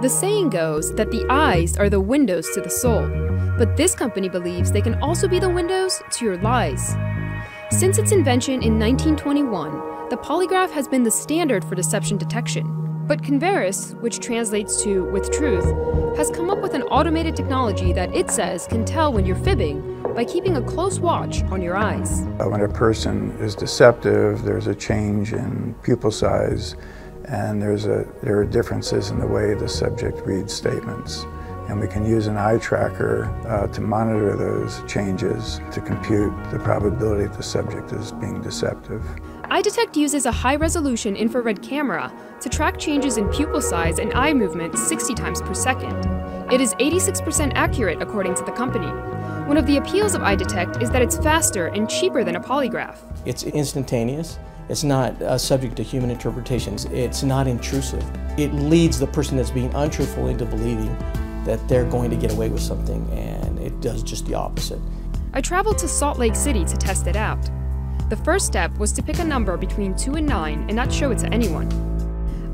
The saying goes that the eyes are the windows to the soul, but this company believes they can also be the windows to your lies. Since its invention in 1921, the polygraph has been the standard for deception detection. But Converus, which translates to with truth, has come up with an automated technology that it says can tell when you're fibbing by keeping a close watch on your eyes. Uh, when a person is deceptive, there's a change in pupil size and there's a, there are differences in the way the subject reads statements. And we can use an eye tracker uh, to monitor those changes to compute the probability that the subject is being deceptive. EyeDetect uses a high-resolution infrared camera to track changes in pupil size and eye movement 60 times per second. It is 86% accurate according to the company. One of the appeals of EyeDetect is that it's faster and cheaper than a polygraph. It's instantaneous it's not uh, subject to human interpretations. It's not intrusive. It leads the person that's being untruthful into believing that they're going to get away with something, and it does just the opposite. I traveled to Salt Lake City to test it out. The first step was to pick a number between 2 and 9 and not show it to anyone.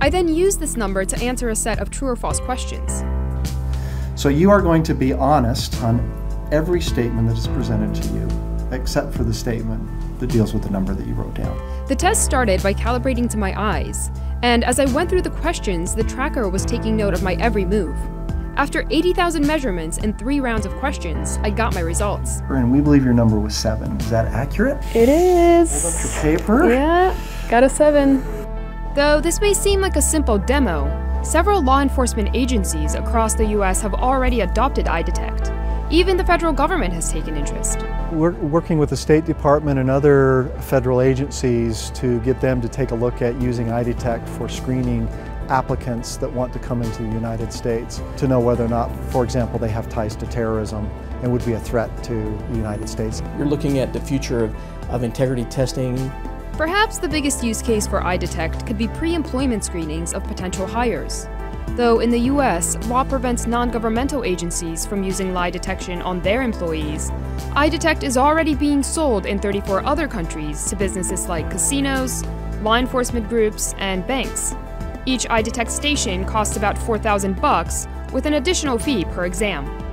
I then used this number to answer a set of true or false questions. So you are going to be honest on every statement that is presented to you, except for the statement that deals with the number that you wrote down. The test started by calibrating to my eyes, and as I went through the questions, the tracker was taking note of my every move. After 80,000 measurements and three rounds of questions, I got my results. And we believe your number was seven. Is that accurate? It is. Hold up your paper. Yeah, got a seven. Though this may seem like a simple demo, several law enforcement agencies across the US have already adopted EyeDetect. Even the federal government has taken interest. We're working with the State Department and other federal agencies to get them to take a look at using EyeDetect for screening applicants that want to come into the United States to know whether or not, for example, they have ties to terrorism and would be a threat to the United States. You're looking at the future of, of integrity testing. Perhaps the biggest use case for EyeDetect could be pre-employment screenings of potential hires. Though in the US, law prevents non governmental agencies from using lie detection on their employees, EyeDetect is already being sold in 34 other countries to businesses like casinos, law enforcement groups, and banks. Each EyeDetect station costs about 4,000 bucks, with an additional fee per exam.